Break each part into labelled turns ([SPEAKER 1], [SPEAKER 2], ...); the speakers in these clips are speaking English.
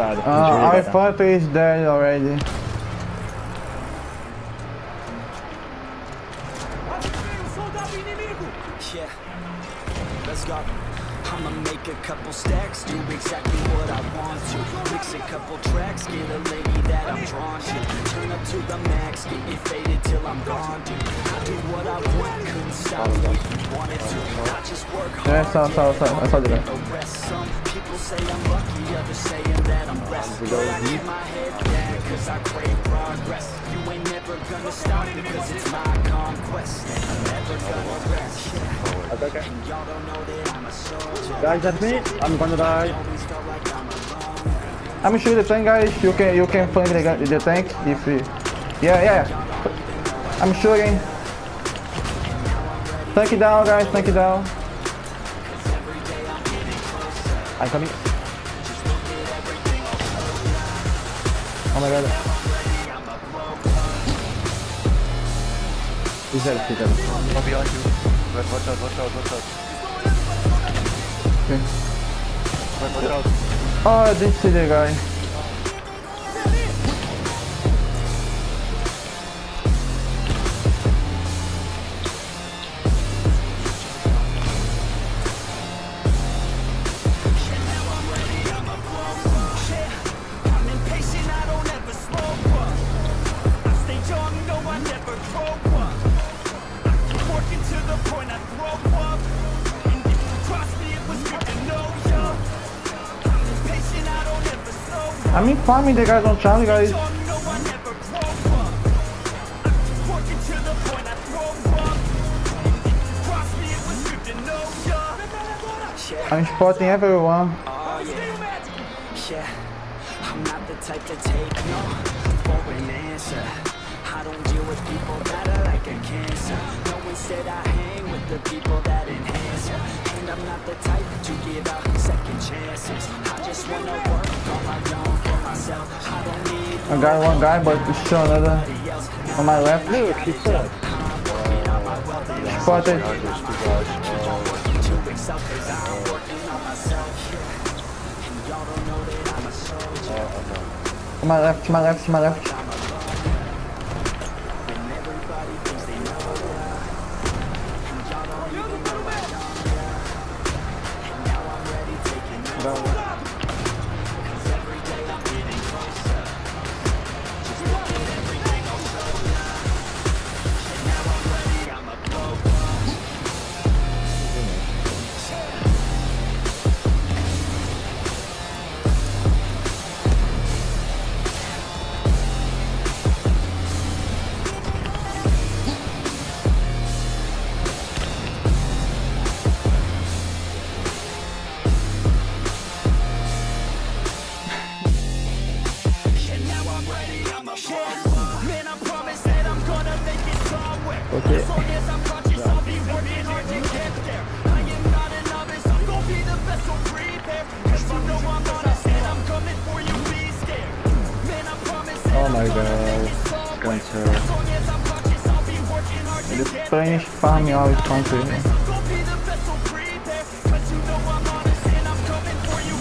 [SPEAKER 1] died.
[SPEAKER 2] Uh, our infantry is dead already.
[SPEAKER 3] Yeah, let's go. I'ma make a couple stacks, do exactly what I want to. Mix a couple tracks, get a lady that I'm drawn to. Turn up to the max, get me faded till I'm gone, dude. I do what I want, couldn't stop me if you wanted to. I just work hard.
[SPEAKER 2] É, só, só, só, é só de ver.
[SPEAKER 3] the rest. People say I'm lucky, others saying that I'm blessed. But I keep my head down, cause I crave progress. You ain't never gonna stop me, cause it's my conquest. I'm never gonna rest.
[SPEAKER 1] Okay, okay.
[SPEAKER 3] And y'all don't know that I'm a soldier.
[SPEAKER 1] Guys, that's me. I'm gonna die.
[SPEAKER 3] Always felt like I'm
[SPEAKER 2] sure the tank guys, you can you can flank the, the tank if you... Yeah, yeah. I'm shooting. Tank it down guys, tank it down.
[SPEAKER 1] I'm coming?
[SPEAKER 2] Oh my god.
[SPEAKER 1] He's dead, he's dead.
[SPEAKER 4] One behind you. Red, watch out, watch out, watch out.
[SPEAKER 2] Okay.
[SPEAKER 4] Red, watch out.
[SPEAKER 2] Oh, I didn't see the guy.
[SPEAKER 3] It was good to know ya. Yeah.
[SPEAKER 2] I'm spotting everyone.
[SPEAKER 3] Yeah. I'm not the type to take no for an answer. I don't deal with people that are like a cancer. No, instead I hang with the people that enhance ya. And I'm not the type to give out second chances. I just wanna work on my own for myself. I don't need
[SPEAKER 2] I got one guy, but to show another on my left.
[SPEAKER 1] Look, he's dead.
[SPEAKER 2] Spotted.
[SPEAKER 4] Behind those two guys.
[SPEAKER 3] To excel 'cause I'm working on myself. Yeah. And y'all don't know that I'm a soldier.
[SPEAKER 2] To my left, to my left, to my left.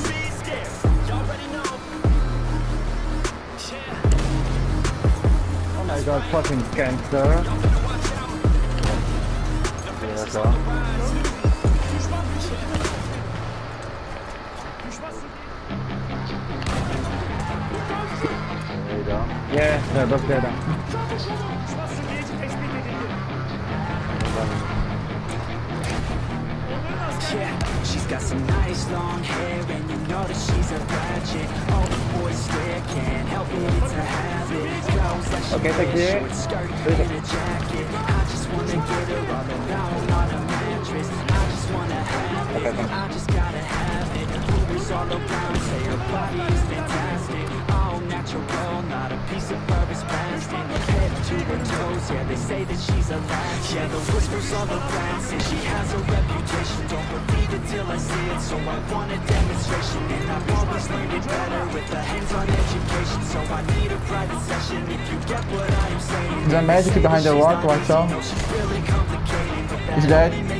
[SPEAKER 3] Be scared. Y'all already know. Yeah.
[SPEAKER 1] Oh my god, fucking cancer.
[SPEAKER 4] Yeah, down. Way.
[SPEAKER 1] Yeah, they're both dead.
[SPEAKER 3] Yeah, she's got some nice long hair and you know that she's a bad chick. All the boys stare, can't help it, it's a habit. Clothes that she
[SPEAKER 1] Okay, thank
[SPEAKER 3] wears,
[SPEAKER 1] you.
[SPEAKER 3] short skirt and a jacket. I just wanna get her all alone on a mattress. I just wanna have it, I just gotta have it. Rumors all around say her body is fantastic. Natural, not a piece of her is plastic. Head to her toes, yeah, they say that she's a latch. Yeah, the whispers all around say she has a reputation. Don't believe it till I see it, so I want a demonstration. And I've always learned it better with a hands-on education. So I need a private session if you get what I am saying.
[SPEAKER 2] A magic behind the rock, watch out.
[SPEAKER 3] She's really complicated, but
[SPEAKER 2] He's
[SPEAKER 3] that
[SPEAKER 2] dead.
[SPEAKER 3] only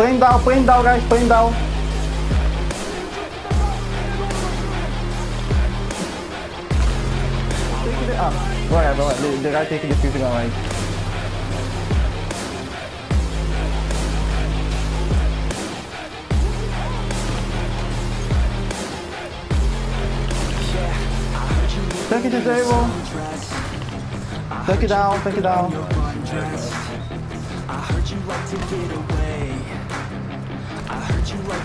[SPEAKER 2] Plane down, plane down, guys, plane down. Up. Whatever. The, the guy taking the future away. Take it table. Take it down, take it down.
[SPEAKER 3] I heard you like to get away.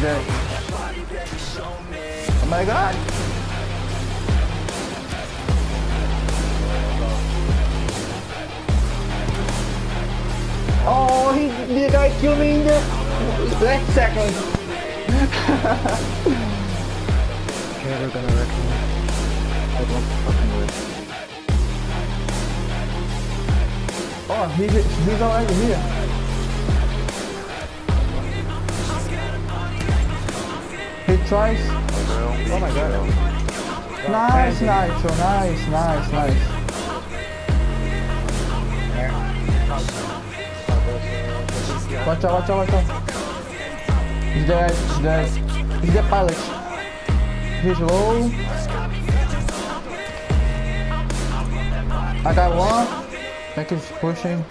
[SPEAKER 2] Dead. Oh my god. Oh, he the guy killed me in the last second.
[SPEAKER 1] Okay, we're gonna wreck him. I don't fucking do it.
[SPEAKER 2] Oh, he's he's already here. Tries.
[SPEAKER 4] Oh my god.
[SPEAKER 2] Nice, nice, oh, nice, nice, nice. Watch out, watch out, watch out. He's dead, he's dead. He's dead pilot. He's low. I got one. I think pushing.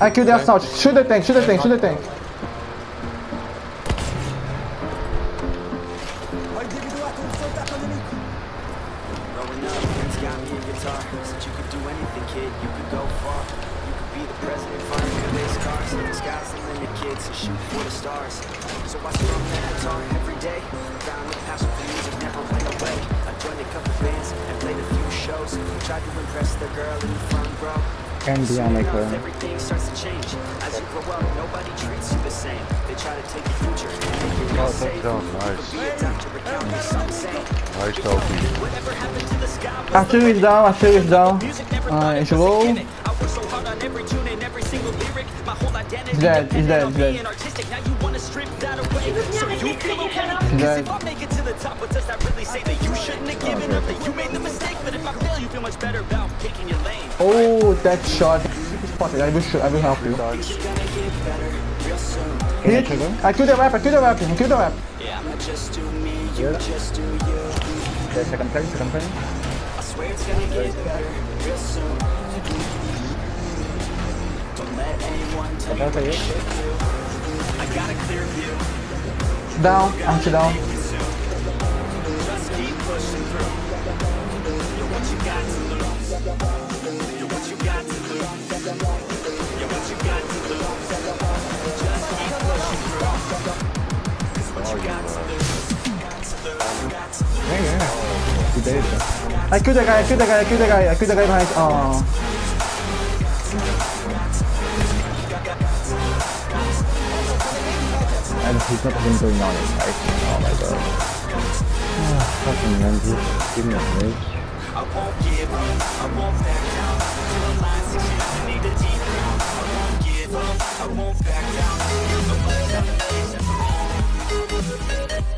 [SPEAKER 2] I killed the assault. Shoot the tank, shoot the tank, shoot the tank.
[SPEAKER 3] Kid. You could go far. You could be the president, flying good race cars. The sky's the limit, kid. So shoot for the stars. So I strum that guitar every day. Found the passion for music never went away. I joined a couple bands and played a few shows. Tried to impress the girl in the front row.
[SPEAKER 1] And beyond like uh,
[SPEAKER 3] Everything starts to change as you grow up. Nobody treats you the same. They try to take your future and make it real
[SPEAKER 4] Oh,
[SPEAKER 3] safe.
[SPEAKER 4] touchdown. Nice.
[SPEAKER 3] Be a doctor, account me some say.
[SPEAKER 4] Nice selfie.
[SPEAKER 3] Whatever happened to the sky was
[SPEAKER 2] Archer is down, Archer is down.
[SPEAKER 3] Music never ah,
[SPEAKER 2] Uh,
[SPEAKER 3] thought
[SPEAKER 2] it's
[SPEAKER 3] a
[SPEAKER 2] low.
[SPEAKER 3] gimmick. I worked so hard on every tune and every single lyric. My whole identity
[SPEAKER 2] He's dead, he's
[SPEAKER 3] depended
[SPEAKER 2] dead, he's dead.
[SPEAKER 3] artistic. Now you wanna strip that away. So you feel okay?
[SPEAKER 2] He's
[SPEAKER 3] 'Cause
[SPEAKER 2] dead.
[SPEAKER 3] if I make it to the top, what does that really say? That you shouldn't have given up, that you made the mistake. But if I fail, you feel much better about picking your lane.
[SPEAKER 2] Oh, that shot. Spotted. I will shoot. I will help you.
[SPEAKER 3] You're gonna get better real soon.
[SPEAKER 2] Hit. I killed the weapon. I killed the weapon. I killed the weapon.
[SPEAKER 3] Yeah, I'ma just do me, you just do you.
[SPEAKER 1] Okay, second plane, second plane.
[SPEAKER 3] I swear it's gonna get better real soon. Don't let anyone tell you what you do. I got a clear view.
[SPEAKER 2] Down. Archer down.
[SPEAKER 3] Just keep pushing through. You got. You're what
[SPEAKER 1] it.
[SPEAKER 2] I killed the guy. I killed the guy. I killed the guy. I killed the guy behind. Oh.
[SPEAKER 1] And he's not even doing on his life. Oh my god. Ah, fucking man. Give me a break. I won't give up, I won't back down. Until I'm lying six years, I need a deep I won't give up, I won't back down. You know what I'm